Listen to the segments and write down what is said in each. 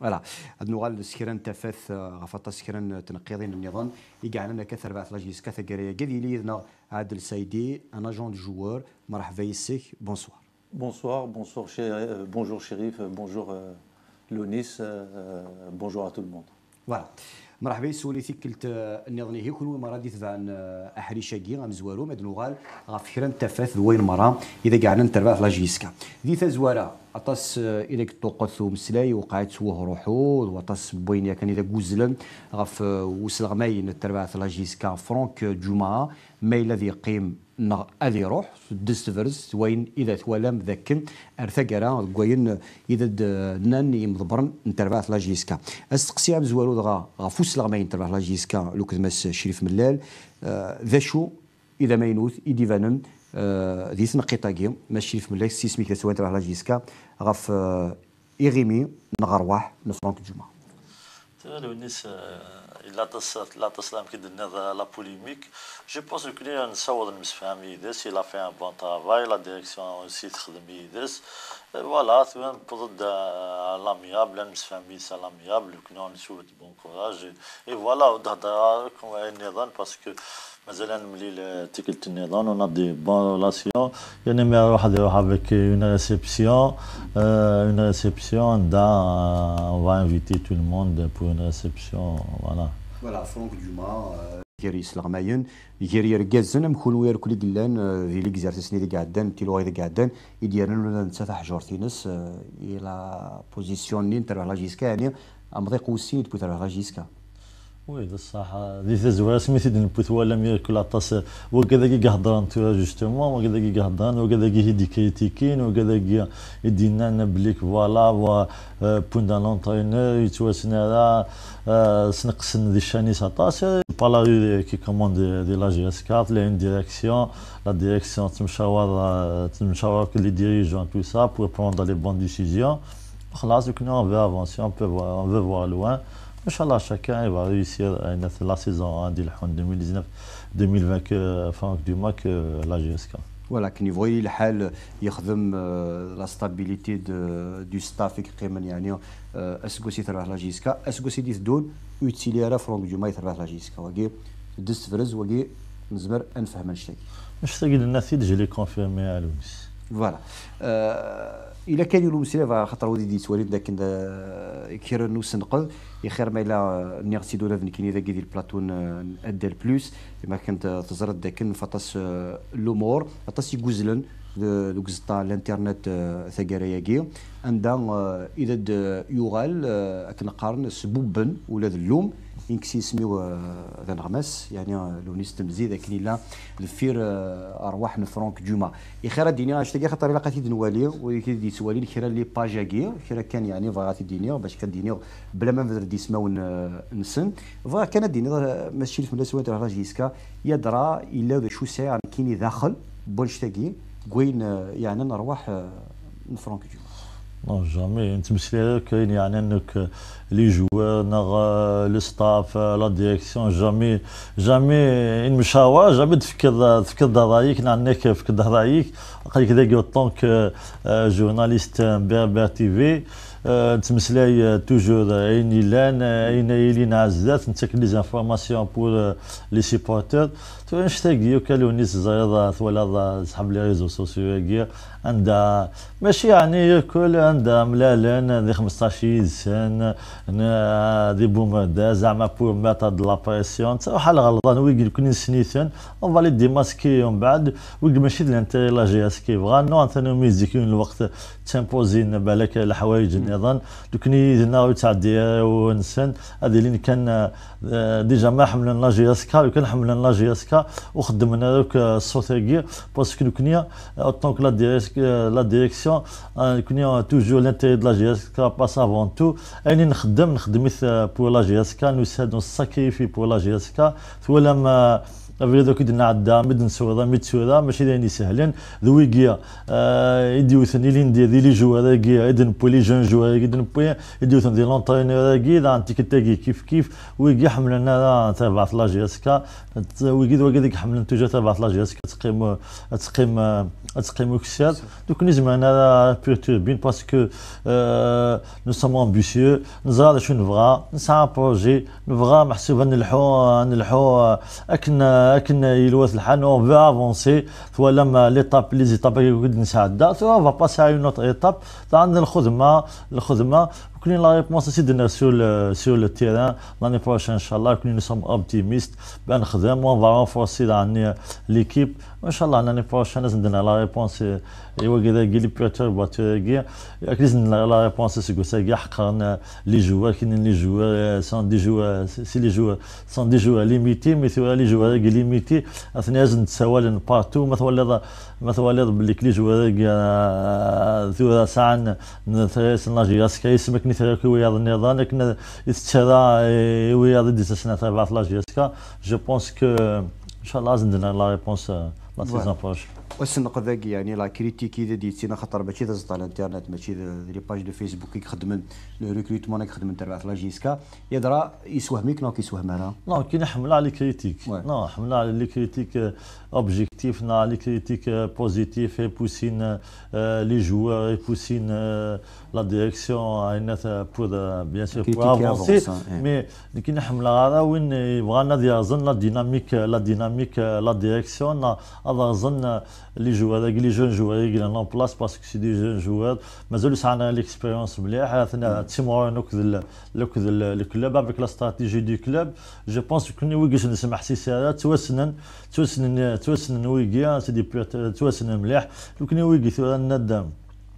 فوالا هاد نوغال سكران تفاث غفاطا سكران تنقيضين النظام يقعنا كثر بعث لاجيس كثر قرية. قدي لينا عادل سايدي ان اجون دو جوور مرحبا يسك بونسوار. Chérif, euh, bonjour euh, Lonis, euh, euh, bonjour à tout le monde. فوالا مرحبا يسولي ثيكلت النظني هي كل مرة دي تبع أحري شاقي غام زوارو ماد نوغال غاف كرا تفاث وين مرة إذا قعدنا نتربع لاجيسكا دي تزوارا اطاس إلى توقث مسلاي وقعت سوه روحو وطاس بوين كان إذا جوزلن غاف وصل غماين تربع لاجيسكا فرانك جمعة ما الذي يقيم اذي روح دست فرز وين إذا توالم ذاكن ارثقرا كوين إذا نان يمضبرن نتربع لاجيسكا استقسي عم زوالو دغا غفوس لغماين تربع لاجيسكا لو كدماس شريف ملال آه، ذا شو؟ إذا ما ينوث إيدي فانن. آه، ذي تنقيطاكي ما شريف ملال سيسميك سوين تربع لاجيسكا غف آه، إغيمي نغرواح نفرانك الجمعة لو نيس لا تص لا تصل يمكن هذا لا بوليميك جو بونس كلي نصور المسفهم يدس il a fait un bon travail la direction aussi تخدم يدس فوالا ثم ضد لاميابل المسفهم يدس لاميابل كنا نشوف بون كوراج اي فوالا وتهضر كون النظام باسكو مازال ملي تيكلت النظام اون دي بون ريلاسيون يعني ما يروح يروح افيك اون ريسبسيون اون ريسبسيون دا on va inviter tout le monde pour une réception voilà. فوالا فرانك الجمعة يجري يسلغماين يجري يرقازن مكون وير كل قلان ذي لي كزار سني دي قعدان تيلو غير قعدان يديرن ولا نتسافح حجر تينس إلى بوزيسيون نين تربح لاجيسكا يعني امضي قوسين تبو تربح لاجيسكا وي بصح ذي تزوار سميتي نبوث ولا ميركل عطاس وكذا كي هضران تو جوستومون وكذا كي هضران وكذا كي يدي كريتيكين وكذا كي يدينا بليك فوالا و بوين دان لونترينور يتواسنا راه سنقسن ذي شاني ساطاس بالا كي كوموند دي لا جي اس 4 لي اون ديريكسيون لا ديريكسيون تمشاور تمشاور لي ديريجون تو سا بور بروندر لي بون ديسيزيون خلاص كنا اون فو افونسي اون بو اون فو فوار لوان ان شاء الله chacun il va réussir à la saison 1 ديال الحون 2019 2020 que Franck Dumas que la GSK ولكن يبغي الحال يخدم لا ستابيليتي دو ستاف قيما يعني اسكو سي تربح لاجيسكا اسكو سي دي تدون اوتيلي راه فرونك جوما يتربح لاجيسكا وكي دست فرز وكي نزمر انفهم الشيء مش تقول الناس يجي لي كونفيرمي على فوالا إلا كان يلو مسيرة خاطر ودي دي سوالين ذاك كير نوس نقض يخير ما إلا نيغسي دولا فنكين إذا كي البلاتون أدى بلوس ما كانت تزرد ذاك فطاس لومور فطاس يقوزلن. دوك زطا الانترنت ثقراياكي عندها إذا يوغال كنقارن سبوبا ولا اللوم. ينكسي سميو ذا نغمس يعني لو نستمزي ذاك لا دفير ارواح نفرونك جوما يخير ديني اش تلقى خاطر الا قاتي نوالي وكي دي سوالي خير لي باجاكي خير كان يعني فغاتي ديني باش كديني بلا ما نفدر دي سما نسن فا كان ديني ماشي في ملاسوات راه جيسكا يدرى الا شو ساعه كيني داخل بولشتاكي كوين يعني نروح نفرونك جوما Non, jamais. نتمثل كاين يعني انك لي جوار نغ لو ستاف لا ديريكسيون جامي جامي ان مشاور جامي تفكر تفكر ضرايك نعنيك تفكر ضرايك قال كذا طونك جورناليست بير تي في نتمسلاي توجور اين لأن اين يلين عزات نتاك لي زانفورماسيون بور لي سيبورتور تو نشتاقي كالو نيس زايضة ولا صحاب لي ريزو سوسيو عندها ماشي يعني كل عندها ملالان ذي 15 سنه دي بومردا زعما بور ماتا د لابريسيون بحال غلطان ويقول كون سنيثن اون فالي ديماسكي ومن بعد ويقول ماشي لانتيري لا جي اس كي بغا نو انترنو ميزيكيون الوقت تيمبوزين بالك الحوايج النظام. دوكني يدنا تعدي ونسن هذه اللي كان ديجا ما حملنا لا جي اس كا وكان حملنا لا جي اس كا. وخدمنا دوك الصوتيكي باسكو كنيا اوتونك لا ديريك لا ديريكسيون كنيا توجور لانتيري د لا جي اس كا باس افون تو اني نخدم نخدم بور لا جي اس كا نساد نساكريفي بور لا جي اس كا ثم افري دوك دنا عدا مد نسورا مد سورا ماشي داين سهلين. ذويكيا آه يدي وثني لين دي لي جوار كي يدن بولي جون جوار يدن بوي يدي وثن دي لونترينور كي دا انت كتاكي كيف كيف. ويكي حملنا تبع لاجيسكا ويكي دوكا حملنا توجا تبع لاجيسكا تقيم تقيم تقيم كساد دوك نزمان هذا بيرتوربين باسكو نو سوم أمبيسيو. نزرع شو نبغى نسعى بروجي. نبغى محسوبا نلحو نلحو أكن اكن يلوث الحال اون فو افونسي ثوا لما ليتاب لي زيتاب كي نساعد ثوا فا باسي على نوت ايتاب عندنا الخدمه الخدمه كوني لا ريبونس سيدنا سور سور لو تيران لاني بروشين ان شاء الله كوني نو سوم اوبتيميست بان نخدم اون فا رونفورسي عني ليكيب ان شاء الله لاني بروشين لازم ندير لا ريبونس إيوا كذا كي لي بيرتورباتور كي. لازم لا ريبونس سيكو سا حقا لي جوار كاين لي جوار سون دي جوار سي لي جوار سون دي جوار ليميتي مي ثوا لي جوار كي ليميتي. اثني لازم تسوال بارتو ما ثوا باللي كلي جوار ثوا ساعة ثلاث ناجي اسكا اسمك نثرا كي وياض النظام لكن يتشرى وياض دي سنة تبع لاجي اسكا جو بونس كو ان شاء الله لازم ندير لا ريبونس لا سيزون بروش والسنق ذاك يعني لا كريتيك اذا ديتينا خاطر ماشي زدت على الانترنت ماشي لي باج دو فيسبوك يخدم لو ريكروتمون يخدم تبع لا جيسكا يدرا يسوهمك نو كيسوهم أنا نو كي نحمل على كريتيك نو حمل على لي كريتيك اوبجيكتيف نا لي كريتيك بوزيتيف يبوسين لي جوار يبوسين لا ديريكسيون عينات بور بيان سور بور افونسي مي كي نحمل هذا وين بغانا ديال لا ديناميك لا ديناميك لا ديريكسيون هذا ظن لي جوار لي جون جوار اللي اون بلاس باسكو سي دي جون جوار مازالو سعنا ليكسبيريونس مليح. عرفنا تيمور نوكد نوكد الكلوب افيك لا استراتيجي دو كلوب. جو بونس كوني ويكيش نسمح سيسارات توسنن توسنن توسنن ويكي سي دي توسنن مليح لو كوني ويكي ثورا ندم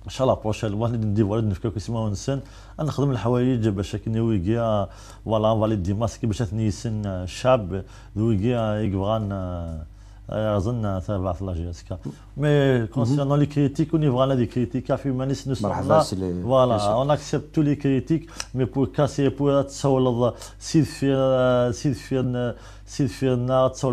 ان شاء الله بروشال واحد ندي ولد نفكر سيما ونسن نخدم الحوايج باش كني ويكيا فوالا فالي دي ماسك باش يسن شاب ويكيا يبغان أظن تابعت لاجيسكا مي كونسيرنون لي كريتيك اون فوالا دي كريتيك في مانيس نو فوالا اون اكسبت تو لي كريتيك مي بور كاسي بور تصول سيد في سيد في سيد في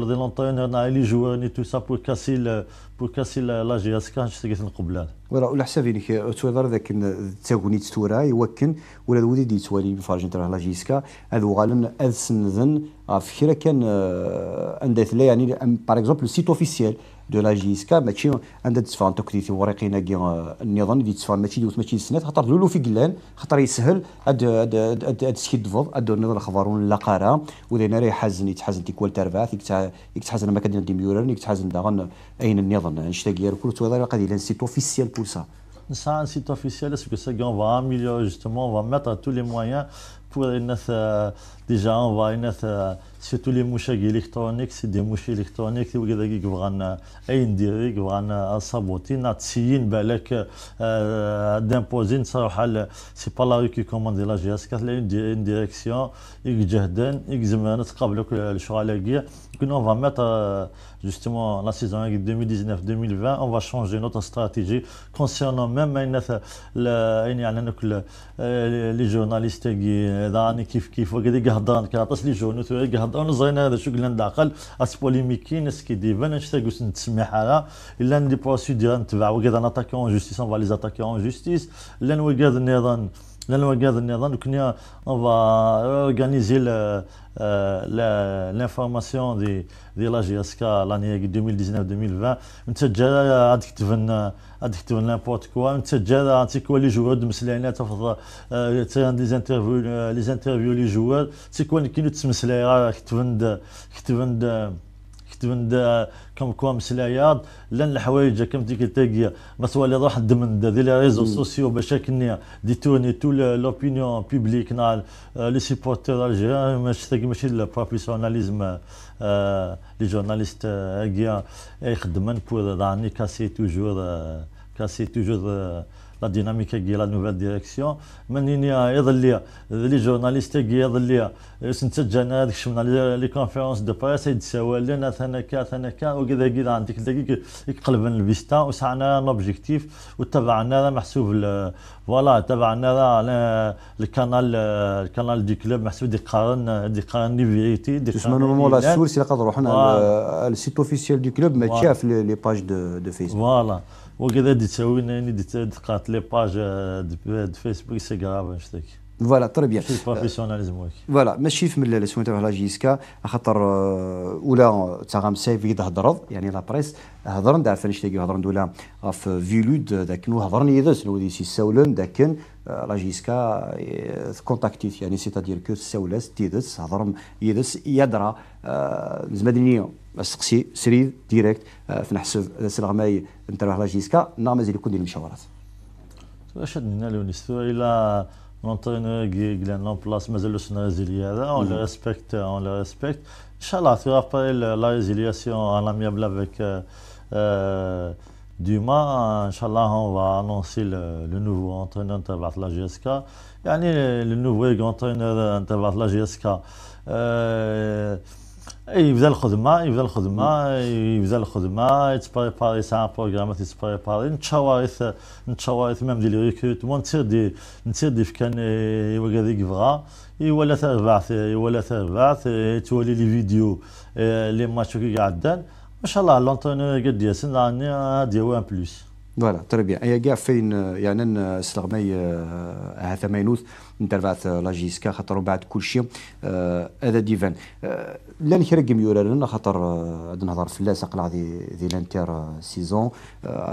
دي لونترينور لي جوار ني تو سا بور كاسي بور كاسي لا جي اس كان شتيت نقبلان ولا ولا حساب يعني تويضر ذاك تاغوني تورا يوكن ولا ودي دي توالي بفرج انت لا جيسكا هذو غالن أذ سنذن في كرا كان عندها يعني باغ اكزومبل السيت اوفيسيال دو لا جيسكا ماشي عندها تسفان توكتيتي ورقينا كي النظام دي تسفان ماشي دوت ماشي السنات خاطر لولو في قلان خاطر يسهل اد اد اد اد سكيد فوض اد النظام الخبرون لاقارا ودينا راه حزن يتحزن تيكوال ترباث يكتحزن ما كان دي ميورر يكتحزن داغن اين النظام نشتاق كل توضا قد إلى سيت اوفيسيال بور سا C'est un site officiel, est-ce que c'est qu'on va améliorer justement, on va mettre tous pour déjà on va surtout les mouches électroniques c'est des mouches électroniques وكذا كيبغى اي ندير كيبغى صابوتي ناتسيين بالك دامبوزين صراحة سي با لا ري كي كوموندي لا جي اس كاع اون ديريكسيون يجهدن يزمان تقابلوك الشغل كي on va mettre justement la saison 2019-2020 on va changer notre stratégie concernant même يعني les journalistes qui داني كيف كيف وكذا قهضان كاطس لي ثوري قهضان زين هذا شو قلنا داخل اس بوليميكي ناس كي ديفان اش تاقوس نتسمح على الا ندي بروسيدور نتبع وكذا ناتاكي اون جوستيس اون فا لي زاتاكي اون جوستيس الا نوقاد النظام لا نوقاد النظام؟ كنا اون فا اورغانيزي l'information de, de la GSK l'année 2019-2020 نتسجل عاد كتبنا عاد كتبنا نيمبورت كوا نتسجل عاد كوا لي جوار مسلاينا تفضل تيران دي انترفيو لي انترفيو لي جوار تيكون كاين تمسلاي كتبن كتبن كتبن كم كوا مسلايات لأن الحوايج كم ديك تاقيا ما سوالي روح من دي لي ريزو سوسيو باش كني دي توني تو لوبينيون بيبليك نال لي سيبورتور الجيريان ماشي ماشي البروفيسيوناليزم لي جورناليست هاكيا يخدمن بور راني كاسي توجور casser toujours dynamique qui est la nouvelle direction منين يظل لي جورناليست كي يظل سنت جانا هذيك شفنا لي كونفيرونس دو بريس يتساوى لنا ثنا كا ثنا كا وكذا كذا عندك دقيقه يقلب الفيستا وسعنا لوبجيكتيف وتبعنا محسوب فوالا تبعنا الكانال الكانال دي كلوب محسوب دي قارن دي قارن دي فيريتي دي تسمى نورمالمون لا سورس اللي قد روحنا السيت اوفيسيال دي كلوب ما تشاف لي باج دو فيسبوك فوالا وكذا دي تسوي ناني دي تقات لي باج دو فيسبوك سي غراف نشتك فوالا تري بيان بروفيسيوناليزم فوالا ماشي في ملل سوين تاع لا جيسكا خاطر ولا تاع سيف يهضر يعني لا بريس هضر ندار فاش تلاقي هضر ولا في فيلود ذاك نو هضرني يدس نو دي سي ساولن ذاك لا جيسكا كونتاكتيت يعني سيتادير كو ساولس تيدس هضر يدس يدرى زمدني سقسي سريد ديريكت في نحسب سلغماي نتاع لا جيسكا نا مازال يكون ديال المشاورات واش هدنا لو نستوى إلى l'entraîneur qui est en place, mais le son résiliation, on le respecte, on le respecte. Inch'Allah, tu après la résiliation en amiable avec euh, euh, Dumas, Inch'Allah, on va annoncer le, le nouveau entraîneur de la GSK. يعني le nouveau entraîneur de la GSK. Euh, يبدا الخدمه يبدا الخدمه يبدا الخدمه يتبريباري ساعه بروغرامات يتبريباري نتشاورث نتشاورث ميم ديال ريكروتمون نتير دي نتير دي فكان يوغاديك فغا ولا تربعث ولا تربعث تولي لي فيديو لي ماتش كي قعدان ما شاء الله لونترينور قد ياسن هادي هو ان بلوس فوالا تري بيان هي كاع فين يعني سلغمي هذا ماينوث نتربعت لا جيسكا خاطر بعد كل شيء هذا ديفان. لا نكرق ميورا خاطر عاد نهضر في اللاس قلع ذي ذي لانتير سيزون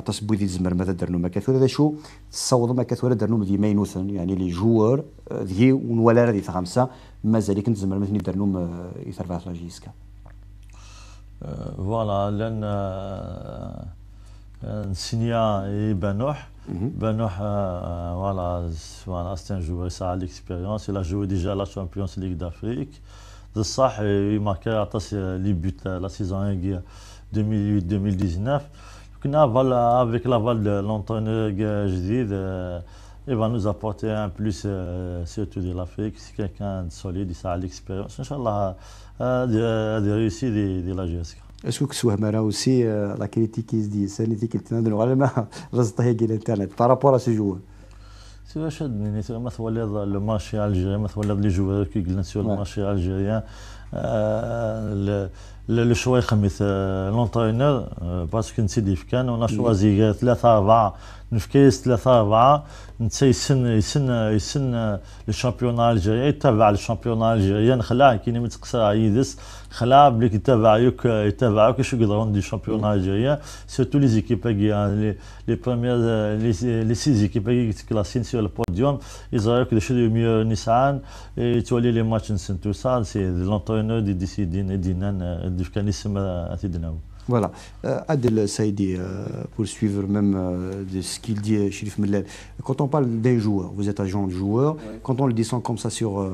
تصبو ذي زمر ماذا درنو؟ ما كثر هذا شو؟ تصوض ما كثر درنو ذي ماينوثن يعني لي جوار ذي ونولا ذي خمسة مازال كنت زمر مثني درنو يتربعت لا جيسكا. فوالا لأن Nsinia et Benoch. Benoch, voilà, voilà c'est un joueur, ça a l'expérience. Il a joué déjà la Champions League d'Afrique. De ça, il marqué les buts la saison 2008-2019. Avec l'aval de l'entraîneur Jadid, il va nous apporter un plus, surtout de l'Afrique. C'est quelqu'un de solide, ça a l'expérience. Inch'Allah, de réussir de la GSK. اسكو كسوه مرا اوسي لا كريتيكيز دي سانيتي كنت نديرو على ما رزطها هي الانترنت بارابور سي جوور سي واش شدني مثلا لو مارشي الجيريان مثلا لي جوار كي قلنا سور المارشي الجيريان لو شوا يخمث لونترينور باسكو نسيدي كان ونا شوازي ثلاثة أربعة نفكيس ثلاثة أربعة نتا يسن يسن يسن الشامبيون الجيريان يتبع الشامبيون الجيريان خلاه كي متقصر يدس خلاه يتبعوك يتبعوك شو يقدرون دي شامبيون الجيريان سيرتو لي زيكيب لي لي بروميير لي سي زيكيب كي تكلاسين سير البوديوم يزراوك دي شو ميو نسعان تولي لي ماتش نسنتو سا سي لونترينور دي ديسيدين دينان دي كان اسم اتيدناو Voilà. Euh, Adel Saïdi, euh, pour suivre même euh, de ce qu'il dit, Chérif Mellel, quand on parle d'un joueur, vous êtes agent de joueur, ouais. quand on le descend comme ça sur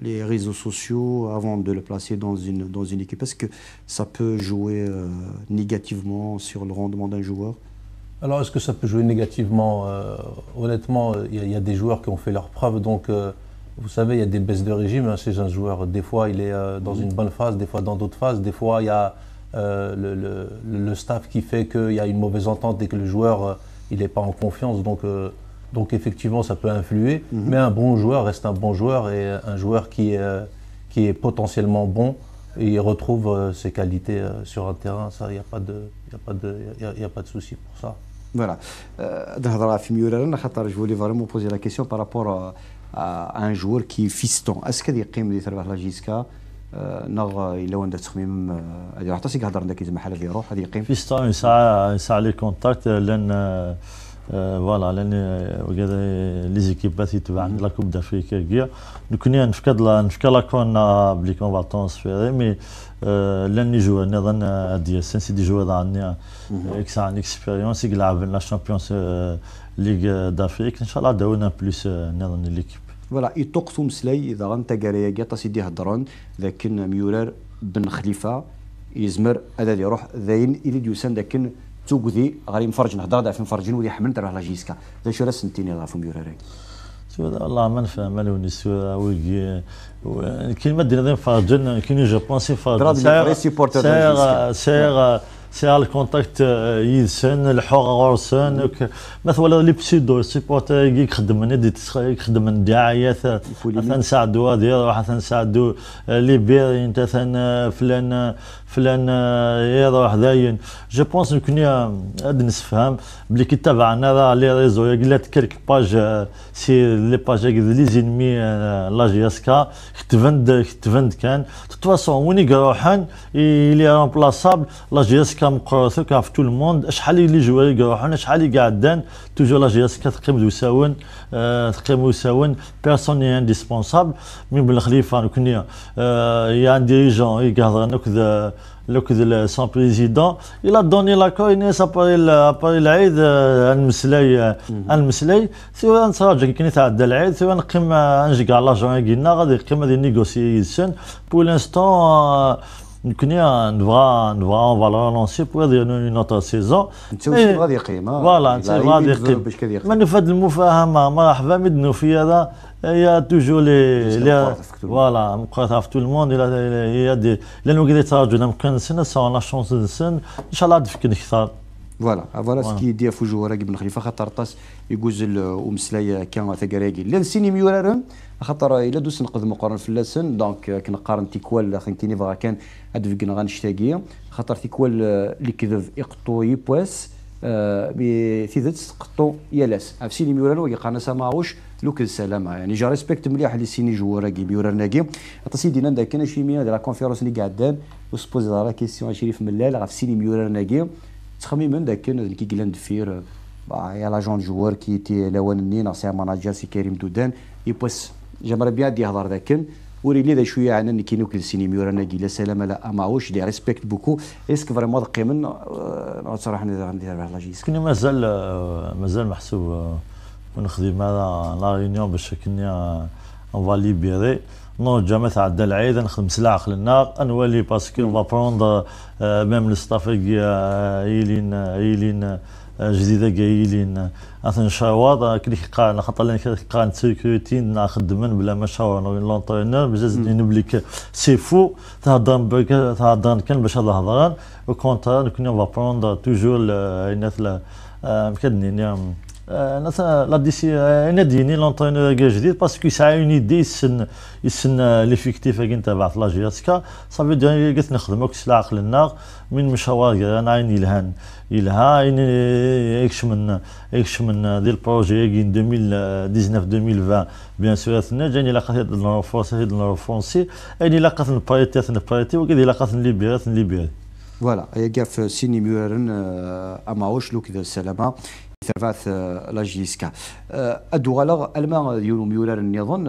les réseaux sociaux avant de le placer dans une, dans une équipe, est-ce que ça peut jouer négativement sur le rendement d'un joueur? Alors, est-ce que ça peut jouer négativement? Honnêtement, il y, y, a des joueurs qui ont fait leur preuve, donc vous savez, il y a des baisses de régime hein, chez un joueur. Des fois, il est dans mmh. une bonne phase, des fois dans d'autres phases, des fois, il y a euh, le, le, le, staff qui fait qu'il y a une mauvaise entente dès que le joueur euh, il n'est pas en confiance. Donc, euh, donc effectivement, ça peut influer. Mhm. Mais un bon joueur reste un bon joueur et un joueur qui, qui est potentiellement bon. Il retrouve ses qualités sur un terrain, ça, il n'y a pas de, a y a, pas de souci pour ça. Voilà. je voulais vraiment poser la question par rapport à, un joueur qui est fiston. Est-ce qu'il y a des la نغ إلا وين درت تخميم هذه حتى سيك هضر عندك زعما حال هذه يروح هذه يقيم. في ستون يسعى يسعى لي كونتاكت لأن فوالا لأن وكذا لي زيكيبات يتبعنا لا كوب دافريكا نكوني نفكد نفكد لا كون بلي كون فا ترونسفيري مي لأن جوار نظن هادي سي دي جوار عندنا إكس عن اكسبيريونس يلعب لا شامبيونز ليغ دافريك إن شاء الله داونا بلوس نظن ليكيب فوالا يطوق مسلاي اذا غنتا كاريا كاع سيدي هضرون لكن ميورار بن خليفه يزمر هذا اللي يروح ذاين إلى ديوسان لكن توقذي غادي مفرج نهضر في مفرجين ودي حمل تروح لاجيسكا ذا شو راس سنتيني لا فم يوراري والله ما نفهم لوني سوا ويجي كاين ما دير فرجن كاين جو بونسي فرجن سير سير سي الكونتاكت يدسن الحوغ غورسن مثلا لي بسيدو سيبورتر يخدم دي يخدم الدعايات نساعدو هذه راح نساعدو لي بير انت فلان فلان يروح داين جو بونس كوني هاد نسفهم. بلي كي تابعنا راه لي ريزو قلت كيلك باج سي لي باج لي زينمي لا جي اس كا. كتفند كتفند كان. فاسون وين يروحن لي رومبلاسابل لا جي اس كا مقروثو كاع في تو الموند شحال لي جوار يروحون شحال قاعدين توجور لا جي اس كا تقيم دوساون تقيم وساون بيرسون انديسبونسابل من بن خليفه كوني يا ديريجون يقهضر نكذا لوك سون بريزيدون إلى دوني لاكور ناس اباري اباري العيد المسلاي المسلاي. سواء نتراجع كي نتعدى العيد. سواء نقيم نجي على لاجون كينا غادي نقيم غادي نيغوسي يسن بو لانستون نكوني نبغى نبغى اون فالور لونسي بو اون اوتر سيزون أنت غادي يقيم فوالا أنت غادي يقيم. من فهاد المفاهمة؟ مرحبا مدنو في هذا. هي توجور لي لي فوالا مقاطعه في تو الموند هي دي لأنه كي يتراجعوا ممكن سنه سوا لا شونس نسن ان شاء الله تفكر أكثر فوالا فوالا سكي دي فوجو راكي بن خليفه خاطر طاس يجوز ومسلاي كان ثقراقي لأن سيني ميورارن خاطر الا دوس نقد مقارن في اللسن دونك كنقارن تيكوال خنتيني فغا كان هاد فيكنا غنشتاقي خاطر تيكوال اللي كذب يقطو يبواس بثيثت قطو يالاس عف سيني ميوران وكي قانا سماوش لوك السلامة. يعني جا ريسبكت مليح اللي سيني جوارا كي ميوران ناكي. عطا سيدي ناندا كان شي ميا لا كونفيرونس اللي قعدان وسبوزي لا كيسيون شريف ملال عف سيني ميوران ناكي. تخميم داك كان كي قلان دفير يا لاجون جوار كي تي لوان ناصي ماناجر سي كريم دودان يبوس جمر بيان دي هضر ذاك وري لي شوية عن كي نوكل السينما ورانا لا سلامة لا معوش دي ريسبكت بوكو. اسك فريمون قيمن صراحة ندير على جيس كنا مازال مازال محسوب ونخدم هذا لا ريونيون باش كنا اون فا ليبيري نو جا تعدى العيد نخدم سلعة خلنا نولي باسكو اون فا بروندر ميم ستاف يلين يلين جديدة قايلين. اثن شواط كلي قال خاطر لنا قال سيكوريتي نخدمن بلا ما شاور لونترينور بزاف نبليك سي فو. تهضر تهضر كان باش هضران. أو كونتر كنا فا بروندر توجور الناس كدني لا ديسي أنا ديني لونترينور جديد باسكو يسعى اون ايدي يسن يسن ليفيكتيف كي تبعت لاجياسكا صافي دير قلت نخدمو كسلا عقل من مشاور أنا عيني الهان يلها يكش من يكش من دي البروجي كين 2019 2020 بيان سور اثنا جاني لاقات الرونفورسي الرونفورسي اني لاقات الباريتي الباريتي وكذا لاقات ليبيرات ليبيرات فوالا هي كاع في سيني ميورن اماوش لو كذا السلامه ثلاث لا جيسكا ادوغالا ألما يولو ميورر النظام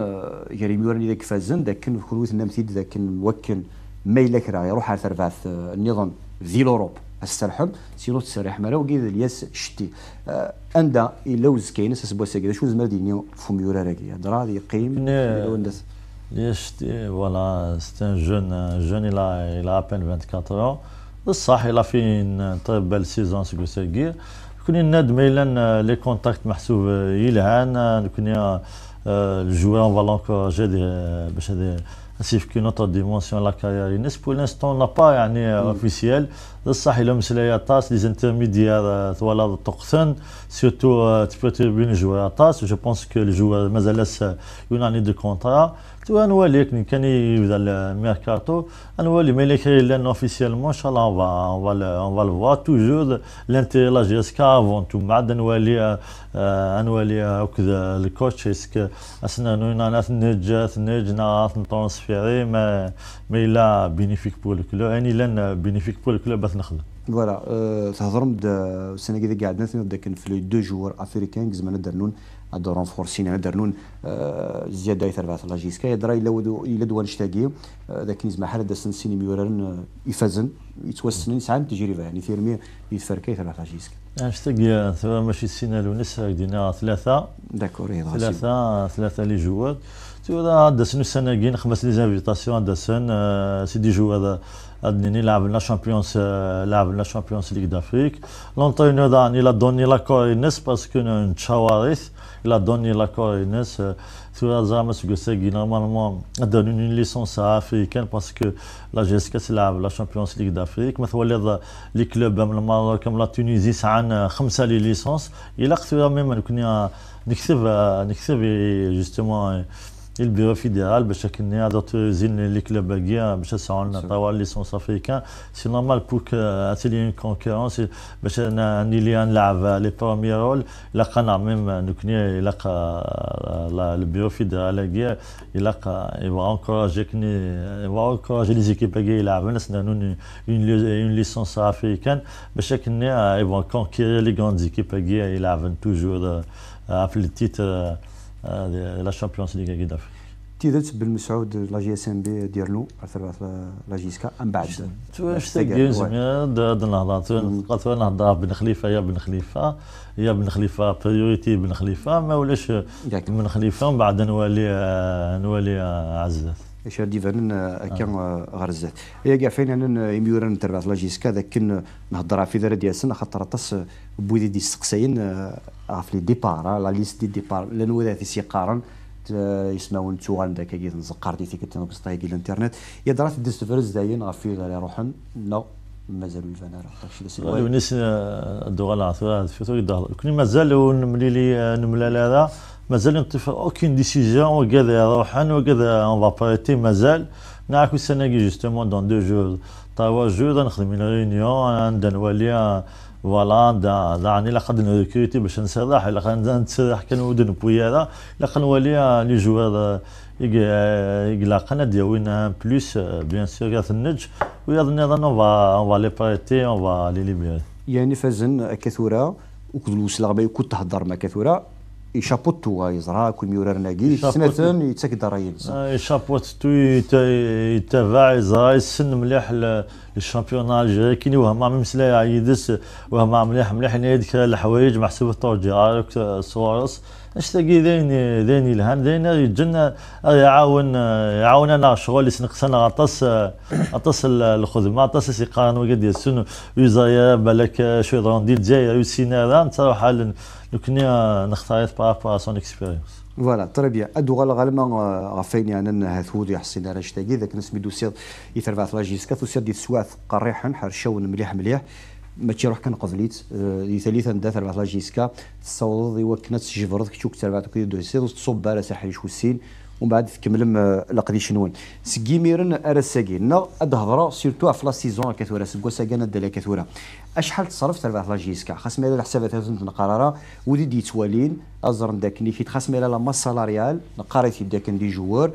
يعني ميورر اذا فازن ذاك كروت نمثيل ذاك وكن ميلا كرا يروح على ثلاث النظام ذي لوروب السرحم سينو تسرح مرا وكيد الياس شتي. أندا اللوز كاين أساس بوسا كذا شو زمر دينيو فو ميورر كي هضرا يقيم. يشتي فوالا سي ان جون جون إلى إلى ابان 24 ans بصح إلى فين طيب بال سيزون سكو كوني ناد ميلان لي كونتاكت محسوب يلهان كوني الجوار أون فالونك جادي باش هذا سيف كي نوتر ديمونسيون لا كارير ناس بو لانستون نا با يعني اوفيسيال بصح إلا مسلايا طاس لي زانترميديير ثوالا تقثن سيرتو تبو تربين جوار طاس. جو بونس كو الجوار مازال يون اني دو كونترا تو نولي كان يبدا الميركاتو نولي مي ليكري لأن اوفيسيالمون ان شاء الله اون فا اون فا لو توجور لانتيري لا جي اس كا افون تو بعد نولي نولي هكذا الكوتش اسك اسنا نونا ناس نجات نجنا نترونسفيري ما مي لا بينيفيك بور الكلو يعني لأن بينيفيك بور الكلو باش نخدم فوالا تهضرم السنة كذا قاعد نثني داك في دو جوار افريكان زعما درنون هادو رونفورسين درنون زيادة يثر بعث الله جيسكا. يدرا إلا إلا دوان شتاقي ذاك نزما حال دا سنسيني ميوران يفازن يتوسن يسعى تجربة. يعني ثيرمي يتفركا يثر بعث الله جيسكا. اشتاق ماشي السنة لونس دينا ثلاثة. داكور ثلاثة ثلاثة لي جواد تورا داسن السنة كين خمس لي زانفيتاسيون داسن سي دي جواد ادني لعب لنا شامبيونز لعب لنا شامبيونز ليغ دافريك. لونترينور داني لا دوني لا كورينس باسكو نتشاوريث لا دوني لا كورينس ثورا زعما سكوساكي نورمالمون دون اون ليسونس افريكان باسكو لا جيسكا تلعب لا شامبيونز ليغ دافريك مثلا لي كلوب من المغرب كم لا تونيزي سعان خمسه لي ليسونس إلى ثورا ميم نكون نكتب نكتب جوستومون البيرو فيدرال باش كنا دوتوريزين لي كلوب باقية باش يسعوا لنا طوال ليسونس افريكان سي نورمال بوك اتلي اون كونكورونس باش اني لي نلعب لي بروميير رول لقى ميم نكني لقى البيرو فيدرال باقية يلقى يبغى انكوراجي كني يبغى انكوراجي لي زيكيب باقية يلعبون نون اون ليسونس افريكان باش كنا يبغى كونكيري لي غراند لا شامبيونز ليغ كي دافريك تيدت بالمسعود لا جي اس إم بي ديالو ثلاث لا جيسكا من بعد؟ واش زعما هاد النهضه قالت نهضر. بن خليفة يا بن خليفة يا بن خليفة بريوريتي بن خليفة ما ولاش بن خليفة ومن بعد نولي نولي عزات اش ديفان هكا غرزات هي كاع فين أنا يميورن تربع لا جيسكا ذاك نهضر في ذا ديال خاطر طاس بويدي دي السقساين في لي ديبار لا ليست دي ديبار لأنه ذات سيقارن يسمعون توغان داك كي نزقر دي تيكت نقص كي الانترنت. يا درات ديست فرز داين غافي غير روحن نو مازال يفان راه داكشي الناس الدوغ في كوني مازال نملي لي نملا هذا مازال نطيف أوكين ديسيزيون وكذا روحن وكذا اون فا بريتي مازال. نعرفو السنة كي جوستومون دون دو جور توا جور نخدم اون ريونيون نولي فوالا دعني لقد نريكريتي باش نسرح لقد نسرح كنودن بويا لقد نولي لي جوار يقلقنا ديالنا بلوس بيان سور غاث النج ويظن اون فا اون فا لي بريتي اون فا لي ليبيري يعني فازن كثورة وكل وسلا كنت تهضر مع كثورة يشابوتو يزرا كل ميورار ناقي سنة يتسك دراين يشابوتو يتابع يزرا يسن مليح للشامبيون الجيري. كيني وهم عم مسلا عيدس وهم مليح مليح نيدك الحوايج محسوب التوجي سوارس اشتاقي ذيني ذيني لهان ذيني يجن يعاون يعاوننا شغل سنقصنا غطس غطس الخدمة غطس سيقارن وقد يسن ويزايا بالك شوي روندي الجزائر وسينا ذا نتروح لكني نختار بارابور سون اكسبيريونس فوالا تري بيان ادو غالبا غفين يعني هاثود يحسن على شتاقي ذاك نسمي دوسير يثرفع ثلاجيسكا ثوسير دي سواث قريحا حرشون مليح مليح ماشي روح كان قبليت دي ثالثا دا ثربع لاجيسكا تصوض يوكنا تجبرد كتشوك تربع كي دوسير تصب على ساحل شوسين ومن بعد تكمل لقدي شنون سكيميرن ارا ساكين اد هضره سيرتو في لا سيزون كثوره سكوا ساكان دالا كثوره أشحال تصرف تربع لاجيسكا؟ خاص مالا الحسابات هذو نقرارا ودي دي توالين أزرن داك ني فيت خاص مالا لا ماس سالاريال نقاريت يبدا كان دي جوار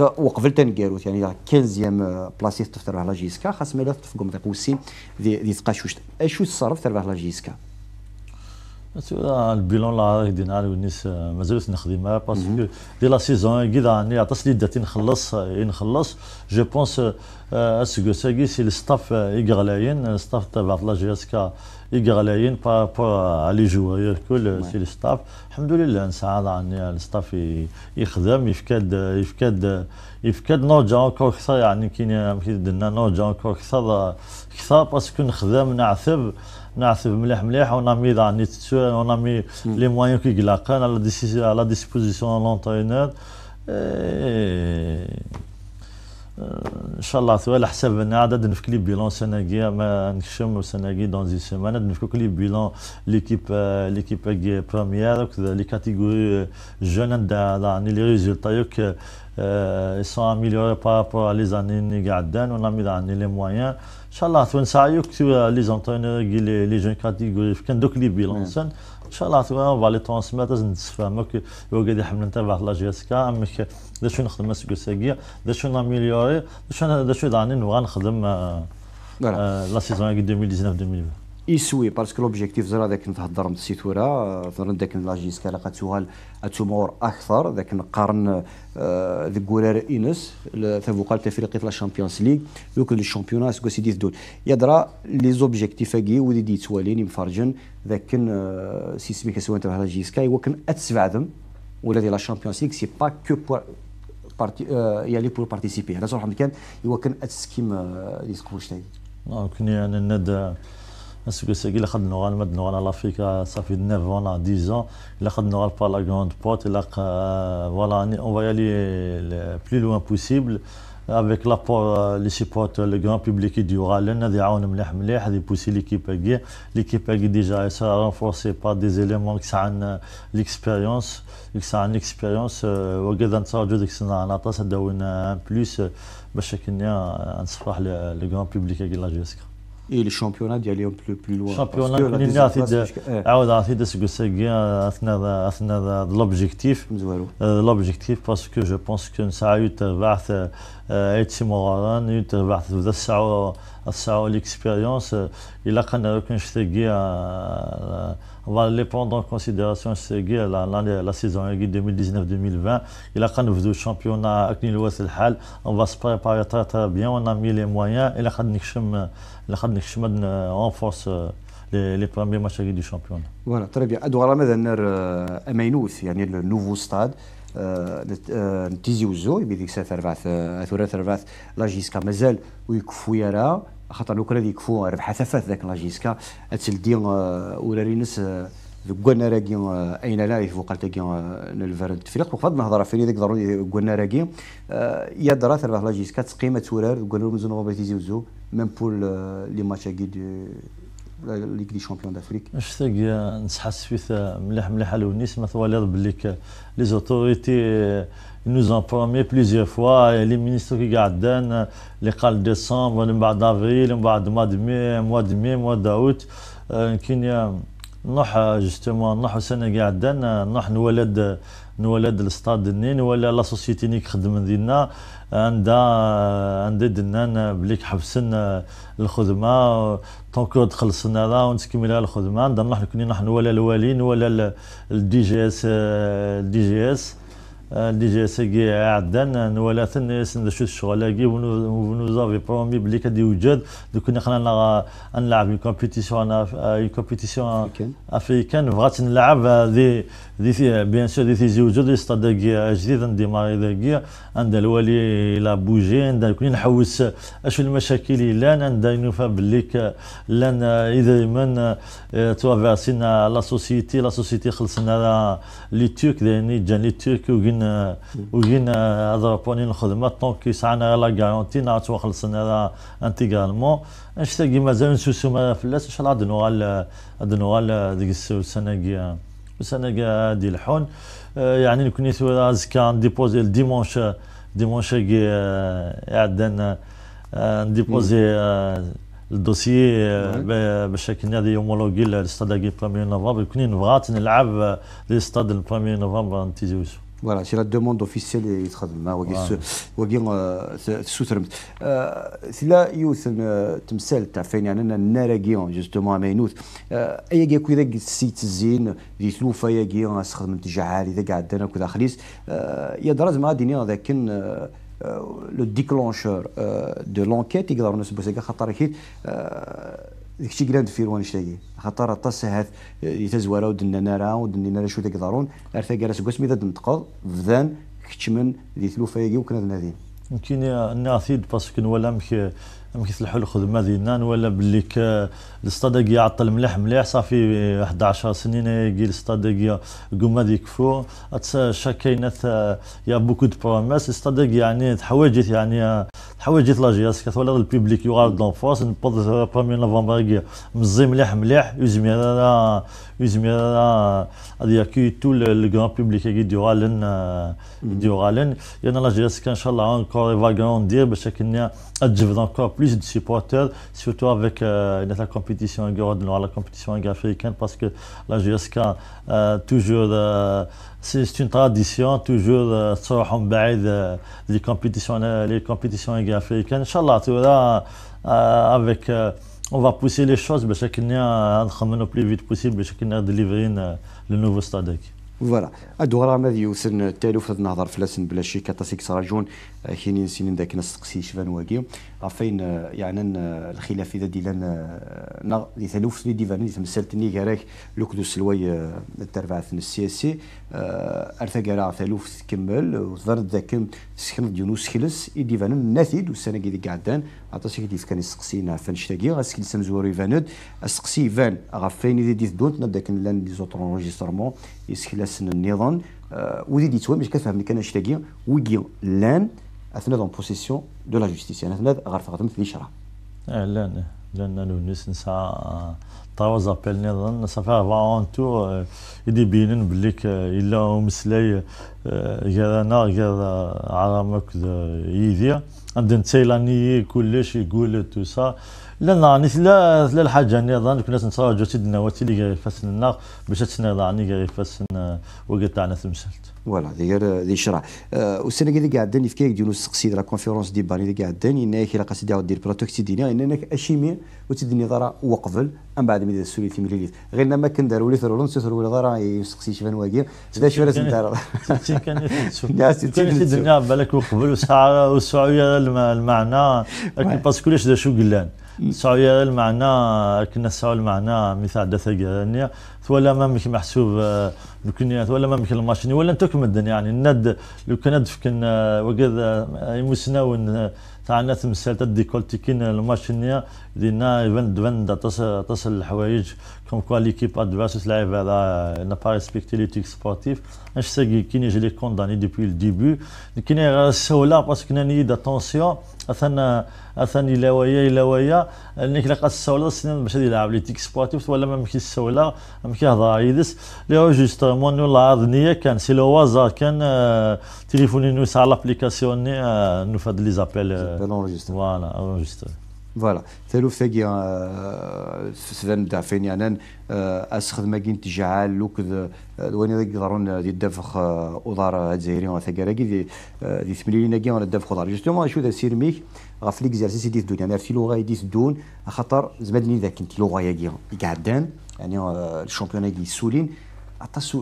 وقبل تنقاروت يعني 15 بلاصي تفتر على جيسكا خاص ما تفقوا متى قوسين ذي ذي تقاشوش اشو تصرف تربح على جيسكا؟ البيلون لا دينا الناس مازالت نخدمها باسكو دي لا سيزون كي داني عطاس لي داتي نخلص نخلص جو بونس اسكو ساكي سي الستاف يغلاين الستاف تبع لا جيسكا يغلاين بارابور لي جوار كل سي الستاف الحمد لله نسعد عني الستاف يخدم يفكاد يفكاد يفكاد نرجع أكثر أكثر يعني كي درنا نرجع أكثر أكثر أكثر باسكو نخدم نعثب نعثب مليح مليح ونامي يعني ونامي لي موان كي قلاقان على ديسبوزيسيون لونترينور ان شاء الله على حسابنا عدد نفكلي بيلون سناكي ما نكشم سناكي دون زي سيمانه نفكلي بيلون ليكيب ليكيب بروميير لي كاتيجوري جون يعني لي ريزولتا يوك ils sont améliorés par rapport à les années ونعمل يعني لي مويان ان شاء الله تونسعيوك لي زونترينور لي لي جون كاتيجوري كان دوك لي بيلونسن ان شاء الله تو فالي ترونسميت لازم نتفاهمك هو قاعد يحمل نتابع لا جي اس كا دا شو نخدم سكو ساكيا دا شو ناميليوري دا شو دا شو داني نبغى نخدم لا سيزون 2019 2020 يسوي باسكو لوبجيكتيف زرا ذاك نتهضر من السيتورا ظن ذاك لاجيسكا لقاتوها اتومور أكثر ذاك نقارن ذاك كورار إنس ثفوق تفريقي في الشامبيونز ليغ دوك لي شامبيونا سكو سيدي دول. يدرا لي زوبجيكتيف كي ودي دي توالين مفرجن ذاك سي سميك سوان تبع لاجيسكا هو كان أتسبعدم ولا دي لا ليغ سي با كو بور بارتي يالي بور بارتيسيبي. هذا صراحة كان هو كان أتسكيم لي سكوش تاعي كني يعني الندى parce que c'est qu'il a fait nous maintenant en Afrique ça fait 9 ans 10 ans il a fait nous par la grande porte il a voilà on va y aller le plus loin possible avec l'apport les supports le grand public du Rallye هذا يعاون مليح مليح هذه بوسي ليكيب كي ليكيب كي ديجا سا renforcé par des éléments qui sont l'expérience qui sont l'expérience وكذا نتواجد ديك السنة نعطى داوينا بلوس باش كنا نصفح le grand public كي لا جيسكا et les championnats d'y aller un peu plus loin. Championnat كنا عاود عاود عاود سكوساكي اثناء اثناء l'objectif l'objectif parce que je pense que نسعى يتبعث ايتسي مغاران يتبعث ذا الساعة الساعة l'expérience إلا كان كان شتاقي on va les prendre en considération la, la saison 2019-2020 il a quand nous championnat avec الوقت الحال on va se préparer très très bien. On a mis les moyens il a quand نكشم لقد نكشمد اون فورس لي بروميير ماتش دو شامبيون فوالا تري بيان ادوار ماذا نر امينوث يعني النوفو ستاد نتيزي وزو يبي ديك الساعة ثربعث ثلاث ثربعث لاجيسكا مازال ويكفو يرى خاطر لو كان يكفو ربح ثفاث ذاك لاجيسكا اتسلدي ورارينس قلنا راكي أين لا يفوق تاكي نلفر تفريق وقفض نهضر في ذاك ضروري قلنا راكي يا درا ثربح لاجيسكا تقيمه تورار قلنا مزون غوبا وزو ميم بور لي ماتش كي ليغ دي شامبيون دافريك. اش تاقي نسحس فيث مليح مليح الونيس ما ثوالي بليك لي زوتوريتي nous ont promis plusieurs fois les ministres qui gardent les قال décembre من بعد افريل من بعد mai mois de mai mois d'août كاين نروح جوستومون نروح سنه قاعدين نروح نولد نولد الاستاد النين ولا لا سوسيتي نيك خدم ديالنا عندها عندها دنان بليك حبسن الخدمه طونك خلصنا لا ونتكمل الخدمه عندنا نروح كنا نحن ولا الوالين ولا الدي جي اس الدي جي اس اللي جا ساقي عدان ولا ثن سند شو الشغل ونو زافي برومي بلي كان يوجد دوك خلينا نلعب اون كومبيتيسيون اون كومبيتيسيون افريكان بغات نلعب دي دي بيان سور دي تيزي وجود دي ستاد جديد نديماري داكيا عند الوالي لا بوجي عند كوني نحوس اش المشاكل لأن عند نوفا بليك لأن اذا من توافاسينا لا سوسيتي لا سوسيتي خلصنا لي تورك داني جان لي تورك وين وين ضربوني الخدمه دونك يسعنا لا غارونتي نعرفوا خلصنا انتيغالمون نشتاقي مازال نسوسو ما فلاس ان شاء الله عدنوغال عدنوغال ديك السنة السنة ديال الحون يعني نكون ثورة زكا ديبوزي الديمونش ديمونش عندنا نديبوزي الدوسيي باش كنا دي يومولوجي الاستاد بروميير نوفمبر كنا نبغات نلعب الاستاد البروميير نوفمبر نتيزوسو Voilà, c'est la demande officielle et يتخدم وكي سوثرمت ثلا يوث تمثال تاع فين يعني الناراكيون جوستومون ماينوث اي كي كذا السيت الزين دي ثلوفا يا كي استخدم تجاه عالي ذا قاعد أنا كذا خليس يا دراز ما ديني ذاك لو ديكلونشور دو لونكيت يقدر نسبو خاطر كيت ديك الشيء قلنا في روان شتاقي خاطر اطاس هاث يتزورا ودنا نارا ودني نارا شو تقدرون أرثا قراس قسم إذا دمتقض فذان كتشمن ذي ثلوفا يجي وكنا نادين يمكن ناثيد باسكو ولا مك مك تلحو الخدمه ديالنا ولا باللي الاستاد يعطل مليح مليح. صافي 11 سنين يجي الاستاد قوم يكفو. شاكينات يا بوكو دو بروميس الاستاد يعني تحوايجت يعني تحوايجت لاجياس كثولا البيبليك يغارد لونفورس نبوض بروميير نوفمبر مزي مليح مليح. يزمير يزمير هذه كي تو لو غران بيبليك كي ديورالن ديورالن يعني لاجياس ان شاء الله انكور يفا دير باش كنا تجبد انكور بلوس دو سيبورتور سورتو افيك لا compétition à la compétition africaine parce que la GSK euh, toujours euh, c'est une tradition toujours تروحوا من بعيد les compétitions les compétitions africaines Inch'Allah tu verras avec on va pousser les choses باش كنا نخمموا بلي فيت بوسيبل باش كنا ديليفرين لو نوفو ستاد فوالا الدورة ما يوسن التالوف نهضر فلاسن بلا شي كاتاسيك سراجون كاينين سنين ذاك نسقسي شفان واقي فين يعني الخلاف اذا ديلان نا دي ثلوف سني ديفان دي تمثلتني كراك لوك دو سلوي التربع في ارثا كرا ثلوف تكمل وتفرد ذاك سكن ديونوس خلص ديفان النثيد والسنة كي قعدان عطاسي كيف كان يسقسينا فان شتاكي غاسكي سمزوري فاند أسقسي فان غافين إذا ديت دونت نبدا لأن دي زوتر انجسترمون يسكلاسن النظام ودي ديت باش كتفهم كان شتاكي ويكي لأن أثناء دون بوسيسيون دو لا جوستيس يعني أثناء خدمت في شرع آه لا لأن نونس نسعى طاوا زابيل نظن. صافي 40 تور يدي بينن بليك إلا مسلاي غير أنا غير عرامك يدير عندنا تايلاني كلش يقول تو سا لا نعني لا لا الحاجة نظن كنا جو سيدنا واتي اللي غير فاسن النار باش تسنى غير فاسن وقت تاعنا تمثلت فوالا ديال دي الشرع والسنة اللي قاعدين في كيك ديالو سقسي لا كونفيرونس دي باني اللي قاعدين انك الا قاصد دير بروتوكسي دينا انك اشيمي وتدني ضرا وقبل من بعد ما سوليتي مليليت غير ما كان داروا لي ثرولون سولوا ضرا يسقسي شفان واقي ذا شو لازم تعرف كان الدنيا بالك وقبل وساعه وسعويه المعنى باسكو ليش ذا شو قلان سعوية المعنى كنا سعو المعنى مثال دثا ولا ما مش محسوب بكنيات ولا ما مش الماشيني ولا مدن يعني الند لو كان فكن وقد يمسنا تاع الناس مسالت ديكولتي كين الماشينيا دينا ايفن دفن تصل الحوايج كوم كوا ليكيب ادفيرس لعب هذا نا با ريسبكتي ليتيك سبورتيف اش ساكي كيني جي لي كونداني ديبوي الديبي كيني سولا باسكو ناني داتونسيون اثنا اثني إلى ويا إلى ويا انك لقى السولا سنين باش يلعب ليتيك سبورتيف ولا ما مشي السولا ما يهضر يدس لي جوستومون نو لا كان سي لو وازا كان تليفوني نو على لابليكاسيون نو فاد لي زابيل فوالا انجستر فوالا ثالث ثاقي سفان دافين يعني اسخذ ما كين تجعل لوك وين يقدرون دي الدفخ اوضار الجزائريين ثقاراكي دي دي ثمانين كي وأنا الدفخ اوضار جوستومون شو ذا سير ميك غاف ليكزارسيس يدير دون يعني في لغه يدير دون خاطر زمدني ذاك انت لغه ياكي يقعدان يعني الشامبيون سولين عطاس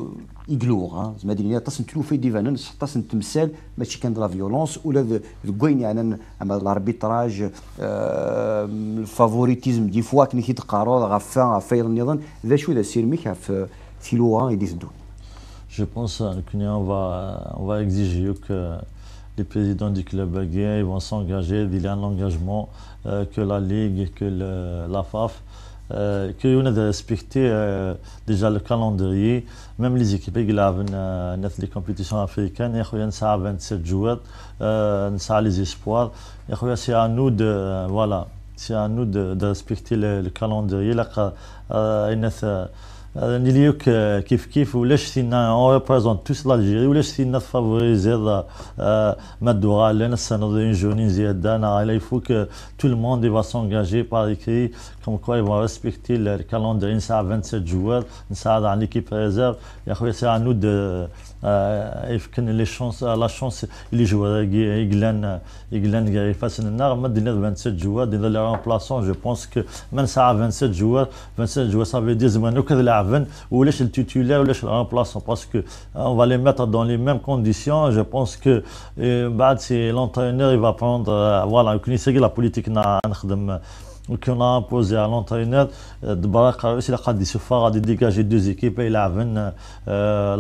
يقلوغ زعما ديال عطاس نتلوفي ديفانن عطاس نتمثال ماشي كان لا فيولونس ولا كوين يعني. أما الأربيتراج الفافوريتيزم دي فوا كني كيتقارو غافا غافا النظام. ذا شو ذا سيرميك في في لغه يدير دون Je pense qu'on va, on va exiger que les présidents du club ils vont s'engager, il y a un engagement euh, que la Ligue, que le, la FAF كيونا ريسبكتي ديجا لو كالندريي ميم لي زيكيب يلعبن ناس لي كومبيتيسيون افريكان يا خويا نسعى 27 جوار نسعى لي زيسبوار يا خويا سي ان نو دو فوالا سي ان نو دو ريسبكتي لو كالندريي لاقا الناس نيليوك كيف كيف ولاش سينا اون ريبريزونت توس لالجيري ولاش سينا فافوريزي مادوغا لنا السنة جونين زيادة أنا il faut que tout le monde va s'engager par écrit comme quoi ils vont respecter le calendrier نساعد 27 جوار نساعد على ليكيب ريزيرف يا خويا سي انو دو يمكن لي شونس لا شونس اللي جوا يقلان يقلان يفاسن النار ما دينا 27 جوار دينا لي رومبلاسون جو بونس كو من ساعه 27 جوار 27 جوار صافي دي زمان وكذا لعبن ولاش التيتولار ولاش الرومبلاسون باسكو on va les mettre dans les mêmes conditions. Je pense que بعد سي لونترينور il va prendre voilà يكون يسقي لا بوليتيك نخدم كنا امبوزي على لونترينور دبراق رئيس قد يسوفا غادي ديكاجي دوز ايكيب يلعبن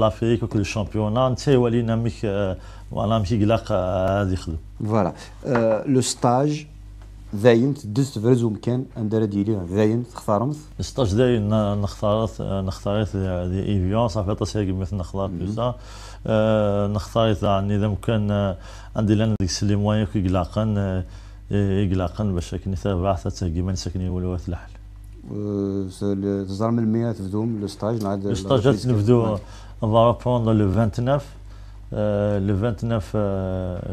لافريك وكل الشامبيونا انت ولينا ميك فوالا مشي قلاق هذا يخدم. فوالا. لو ستاج ذاين تدز تفرز مكان عند ديالي ذاين تختارمت ستاج ذاين نختارت نختارت دي إيفيون. صافي تصير مثل نختار بلوسا نختارت يعني إذا كان عندي لنا ديك السلي موان كي يقلقن باش كني بعثة تهجي ساكنين ولوات الحل تزار من المية تبدو لو ستاج نعاد لو ستاج نبدو on va reprendre le 29 le 29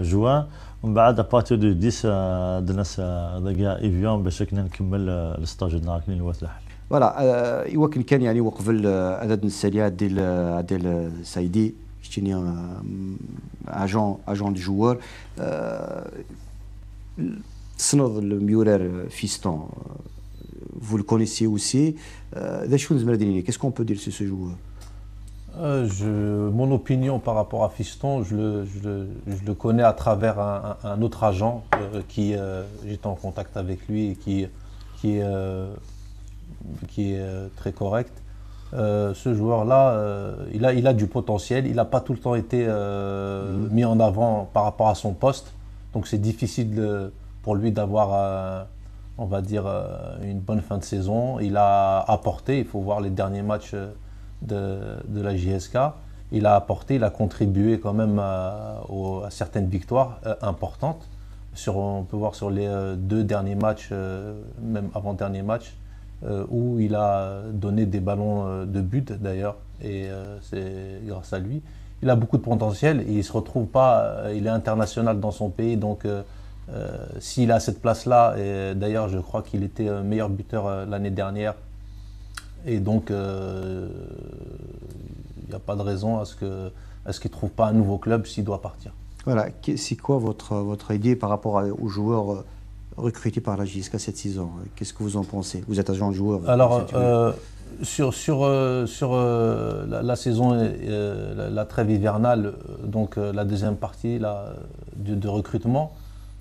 juin ومن بعد ابارتير دو 10 دناس دقا ايفيون باش كنا نكمل الستاج ديالنا كني لوات الحل فوالا يمكن كان يعني وقف العدد السريع ديال ديال سايدي شتيني اجون اجون دي جوور تسنض الميورار فيستون vous le connaissez aussi. Qu'est-ce qu'on peut dire sur ce joueur je, mon opinion par rapport à Fiston, je le, je le, connais à travers un, un autre agent qui j'étais en contact avec lui et qui, qui, est, qui est très correct. Euh, ce joueur-là, euh, il, a, il a du potentiel. Il n'a pas tout le temps été euh, mhm. mis en avant par rapport à son poste. Donc c'est difficile pour lui d'avoir, on va dire, une bonne fin de saison. Il a apporté, il faut voir les derniers matchs de, de la JSK. Il a apporté, il a contribué quand même à, certaines victoires importantes. On peut voir sur les deux derniers matchs, même avant-dernier match, euh, où il a donné des ballons euh, de but d'ailleurs, et euh, c'est grâce à lui. Il a beaucoup de potentiel et il se retrouve pas, il est international dans son pays, donc s'il a cette place-là, et d'ailleurs je crois qu'il était meilleur buteur l'année dernière, et donc il n'y a pas de raison à ce qu'il ne trouve pas un nouveau club s'il doit partir. Voilà, c'est quoi votre, votre idée par rapport aux joueurs recruté par la JSK cette saison? Qu'est-ce que vous en pensez? Vous êtes agent joueur. Alors, euh, sur, sur, euh, sur euh, la, saison, la, trêve hivernale, donc la deuxième partie là, de, recrutement.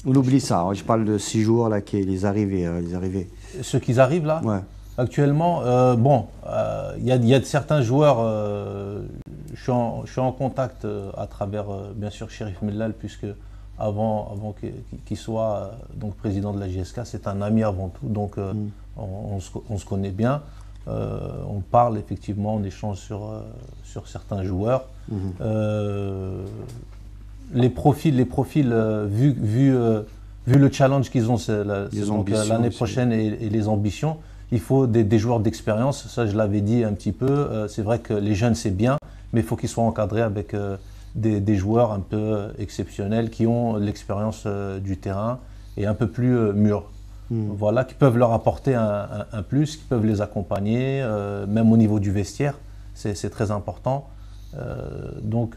On oublie ça. Hein. Je parle de six joueurs là, qui les arrivés, les arrivés. Ceux qui arrivent là? Ouais. Actuellement, bon, il y, y, a certains joueurs. je, suis en, je suis en contact à travers, bien sûr, Sheriff Mellal, puisque avant, avant qu'il soit euh, donc président de la JSK. C'est un ami avant tout, donc euh, mm. on, se, connaît bien. Euh, on parle effectivement, on échange sur, sur certains joueurs. Mm-hmm. les profils, les profils vu, vu, vu le challenge qu'ils ont l'année prochaine et, les ambitions, il faut des, des joueurs d'expérience. Ça, je l'avais dit un petit peu. c'est vrai que les jeunes, c'est bien, mais il faut qu'ils soient encadrés avec des, joueurs un peu exceptionnels qui ont l'expérience euh, du terrain et un peu plus euh, mûrs. Hmm. Voilà, qui peuvent leur apporter un, plus, qui peuvent les accompagner, euh, même au niveau du vestiaire, c'est très important. donc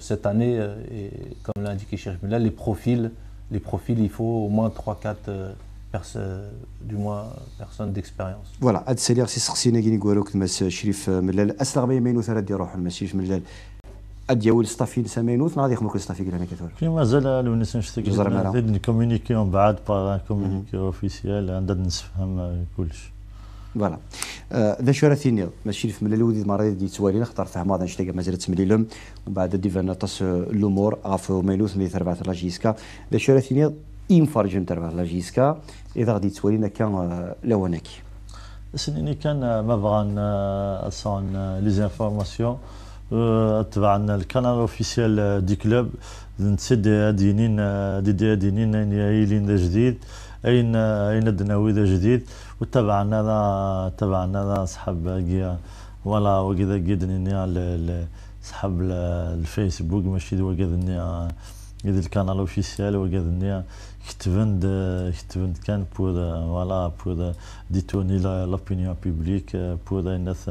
cette année, et comme l'a indiqué Muller, les profils, les profils, il faut au moins 3-4 personnes, du moins personnes d'expérience. Voilà, c'est ادياول ستافين سامينوث غادي يخمك ستافي كلها كثر في مازال لو نسنشتك زيد نكومونيكي من بعد باغ كومونيكي اوفيسيال عندنا نسفهم كلش. فوالا. ذا شو راثيني ماشي في ملي الودي مرة دي توالي خطر فهم هذا نشتاق مازال تمليلهم ومن بعد ديفان تص الأمور غاف مينوث اللي تربع لا جيسكا. ذا شو راثيني إيم فرج تربع لا جيسكا. إذا غادي توالينا كان لواناكي سنيني كان ما بغان أصلا لي زانفورماسيون تبعنا الكانال اوفيسيال دي كلوب نتسد دينين دي دي دينين أين جديد. أين أين دناوي جديد؟ وتبعنا ذا تبعنا ذا صحاب كيا ولا وكذا قدني صحاب الفيسبوك ماشي وكذا إذا الكانال اوفيسيال وكذا كتبند كتبند كان بور فوالا بور ديتوني لوبينيون بوبليك بور الناس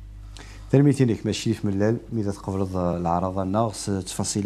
تلميتينك ماشي في ملال ميدا تقبل العرض الناغس تفاصيل.